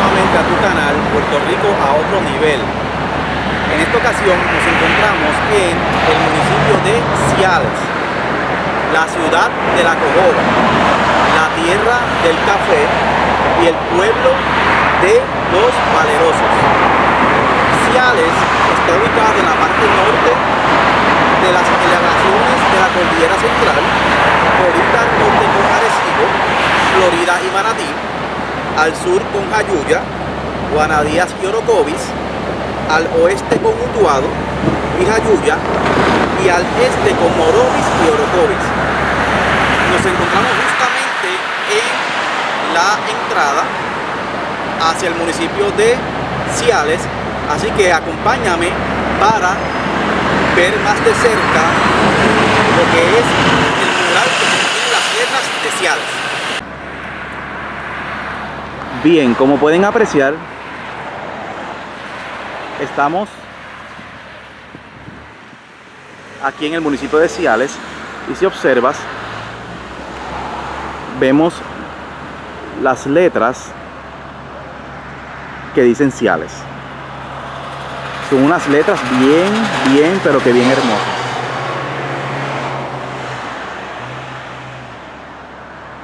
nuevamente a tu canal Puerto Rico a otro nivel. En esta ocasión nos encontramos en el municipio de Ciales, la ciudad de la Cogoba, la tierra del café y el pueblo de los valerosos. Ciales está ubicada en la parte norte de las elevaciones de la cordillera central, Florida norte con Arecibo, Florida y Manatí, al sur con Jayuya, Guanadías y Orocovis, al oeste con Utuado y Jayuya, y al este con Morovis y Orocovis. Nos encontramos justamente en la entrada hacia el municipio de Ciales, así que acompáñame para ver más de cerca lo que es el mural que contiene las tierras de Ciales. Bien, como pueden apreciar, estamos aquí en el municipio de Ciales y si observas, vemos las letras que dicen Ciales. Son unas letras bien, bien, pero que bien hermosas.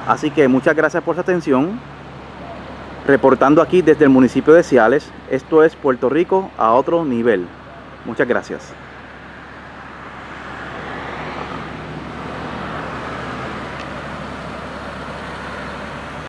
Así que muchas gracias por su atención. Reportando aquí desde el municipio de Ciales, esto es Puerto Rico a otro nivel. Muchas gracias.